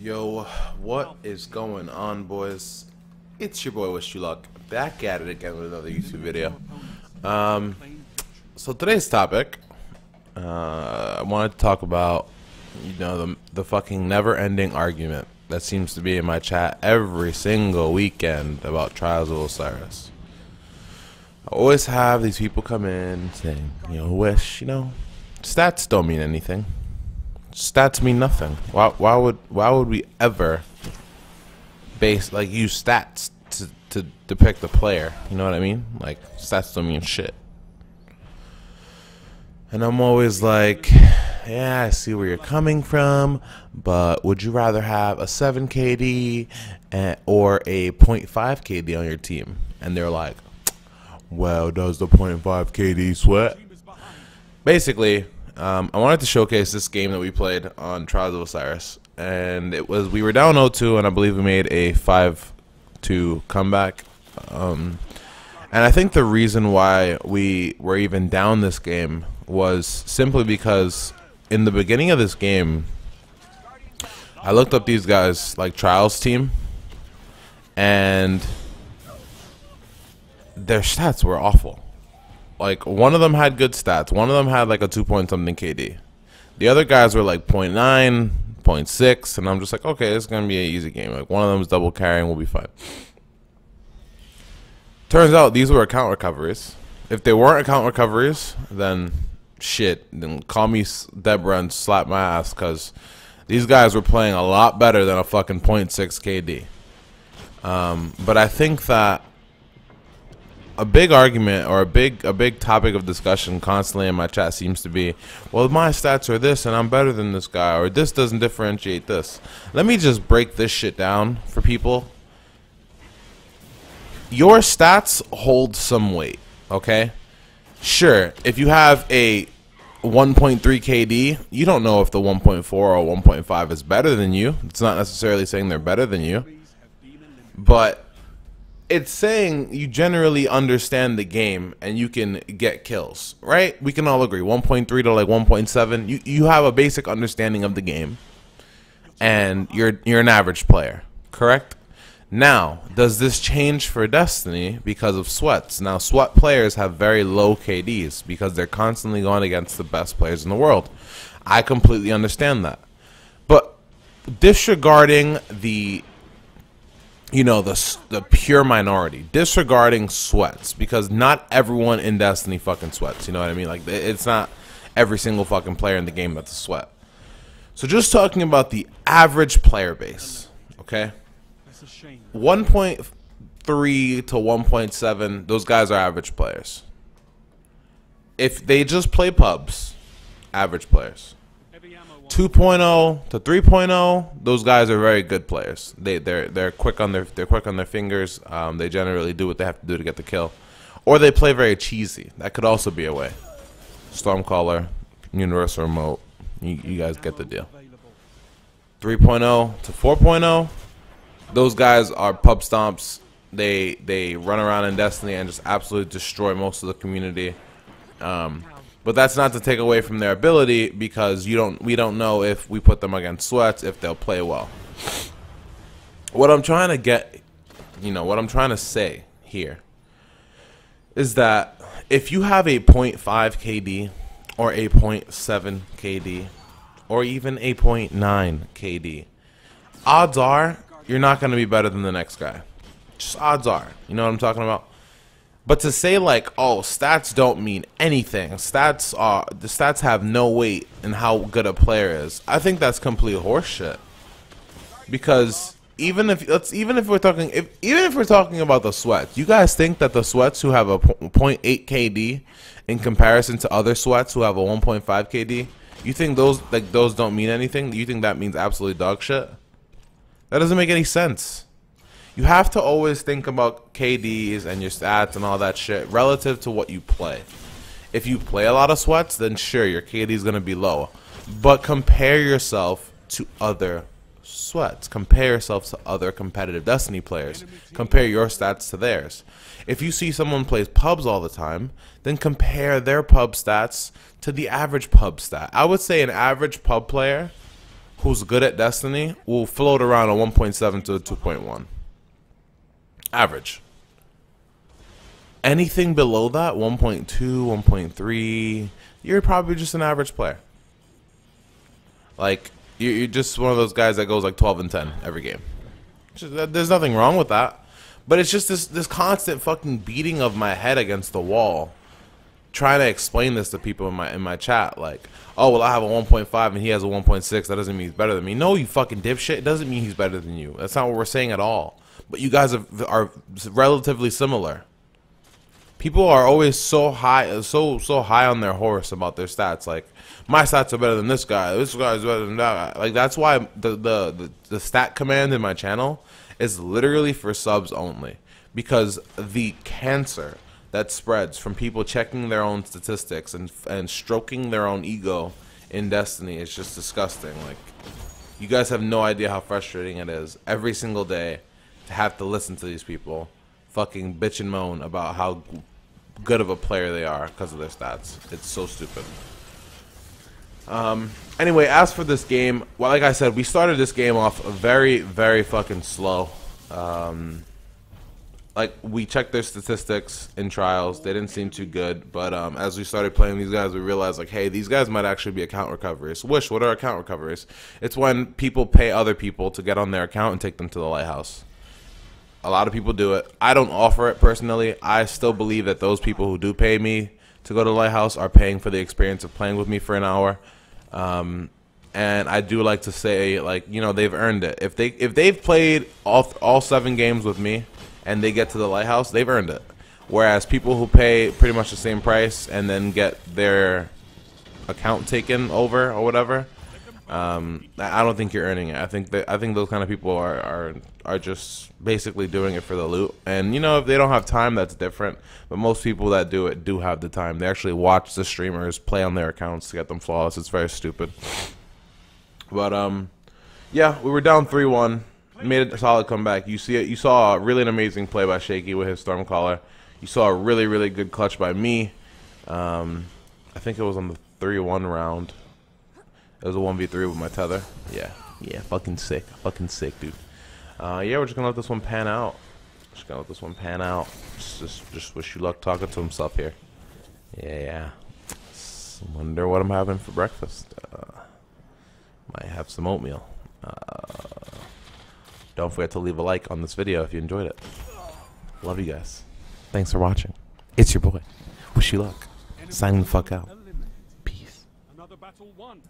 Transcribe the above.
Yo, what is going on, boys? It's your boy Wish You Luck, back at it again with another YouTube video. Um, so today's topic, uh, I wanted to talk about, you know, the the fucking never-ending argument that seems to be in my chat every single weekend about Trials of Osiris. I always have these people come in saying, you know, Wish, you know, stats don't mean anything stats mean nothing. Why why would why would we ever base like use stats to to depict the player? You know what I mean? Like stats don't mean shit. And I'm always like, yeah, I see where you're coming from, but would you rather have a 7 KD or a 0.5 KD on your team? And they're like, well, does the 0.5 KD sweat? Basically, um, I wanted to showcase this game that we played on Trials of Osiris, and it was we were down 0-2, and I believe we made a 5-2 comeback. Um, and I think the reason why we were even down this game was simply because in the beginning of this game, I looked up these guys like Trials team, and their stats were awful like one of them had good stats. One of them had like a two point something KD. The other guys were like 0 0.9, 0.6, and I'm just like, okay, it's gonna be an easy game. Like one of them is double carrying, we'll be fine. Turns out these were account recoveries. If they weren't account recoveries, then shit, then call me Deborah and slap my ass because these guys were playing a lot better than a fucking 0.6 KD. Um, but I think that a big argument or a big a big topic of discussion constantly in my chat seems to be, well, my stats are this and I'm better than this guy, or this doesn't differentiate this. Let me just break this shit down for people. Your stats hold some weight, okay? Sure, if you have a 1.3 KD, you don't know if the 1.4 or 1.5 is better than you. It's not necessarily saying they're better than you. But it's saying you generally understand the game and you can get kills, right? We can all agree. 1.3 to like 1.7, you you have a basic understanding of the game, and you're you're an average player, correct? Now, does this change for Destiny because of sweats? Now, sweat players have very low KDs because they're constantly going against the best players in the world. I completely understand that. But disregarding the you know the the pure minority disregarding sweats because not everyone in Destiny fucking sweats. You know what I mean? Like it's not every single fucking player in the game that's a sweat. So just talking about the average player base, okay? 1.3 to 1.7, those guys are average players. If they just play pubs, average players. 2.0 to 3.0, those guys are very good players. They they're they're quick on their they're quick on their fingers. Um, they generally do what they have to do to get the kill, or they play very cheesy. That could also be a way. Stormcaller, Universal Remote, you, you guys get the deal. 3.0 to 4.0, those guys are pub stomps. They they run around in Destiny and just absolutely destroy most of the community. Um, but that's not to take away from their ability because you don't we don't know if we put them against sweats if they'll play well. What I'm trying to get you know, what I'm trying to say here is that if you have a 0.5 KD or a 0.7 KD or even a 0.9 KD, odds are you're not going to be better than the next guy. Just odds are. You know what I'm talking about? But to say like, oh, stats don't mean anything. Stats are the stats have no weight in how good a player is. I think that's complete horseshit. Because even if let's even if we're talking if even if we're talking about the sweats, you guys think that the sweats who have a 0.8 KD in comparison to other sweats who have a 1.5 KD, you think those like those don't mean anything? You think that means absolutely dog shit? That doesn't make any sense you have to always think about KDs and your stats and all that shit relative to what you play. If you play a lot of sweats, then sure, your KD is going to be low. But compare yourself to other sweats. Compare yourself to other competitive Destiny players. Compare your stats to theirs. If you see someone plays pubs all the time, then compare their pub stats to the average pub stat. I would say an average pub player who's good at Destiny will float around a 1.7 to a 2.1. Average. Anything below that, 1.2, 1.3, you're probably just an average player. Like, you're just one of those guys that goes like 12 and 10 every game. There's nothing wrong with that. But it's just this, this constant fucking beating of my head against the wall trying to explain this to people in my in my chat like oh well i have a 1.5 and he has a 1.6 that doesn't mean he's better than me. No you fucking dipshit. It doesn't mean he's better than you. That's not what we're saying at all. But you guys are, are relatively similar. People are always so high so so high on their horse about their stats. Like my stats are better than this guy. This guy's better than that guy. like that's why the, the the the stat command in my channel is literally for subs only. Because the cancer that spreads from people checking their own statistics and and stroking their own ego in Destiny is just disgusting. Like, you guys have no idea how frustrating it is every single day to have to listen to these people fucking bitch and moan about how good of a player they are because of their stats. It's so stupid. Um, anyway, as for this game, well, like I said, we started this game off very, very fucking slow. Um, like we checked their statistics in trials. They didn't seem too good, but um, as we started playing these guys, we realized like, hey, these guys might actually be account recoveries. Wish, what are account recoveries? It's when people pay other people to get on their account and take them to the lighthouse. A lot of people do it. I don't offer it personally. I still believe that those people who do pay me to go to the lighthouse are paying for the experience of playing with me for an hour. Um, and I do like to say, like, you know, they've earned it. If they if they've played all all seven games with me and they get to the lighthouse, they've earned it. Whereas people who pay pretty much the same price and then get their account taken over or whatever, um, I don't think you're earning it. I think that I think those kind of people are, are are just basically doing it for the loot. And you know, if they don't have time, that's different. But most people that do it do have the time. They actually watch the streamers play on their accounts to get them flawless. It's very stupid. But um, yeah, we were down three one made a solid comeback. You see it. You saw a really an amazing play by Shaky with his Stormcaller. You saw a really really good clutch by me. Um, I think it was on the three one round. It was a one v three with my tether. Yeah, yeah, fucking sick, fucking sick, dude. Uh, yeah, we're just gonna let this one pan out. Just gonna let this one pan out. Just, just, just wish you luck talking to himself here. Yeah, yeah. wonder what I'm having for breakfast. Uh, might have some oatmeal. Don't forget to leave a like on this video if you enjoyed it. Love you guys. Thanks for watching. It's your boy. Wish you luck. Sign the fuck out. Peace. Another battle won.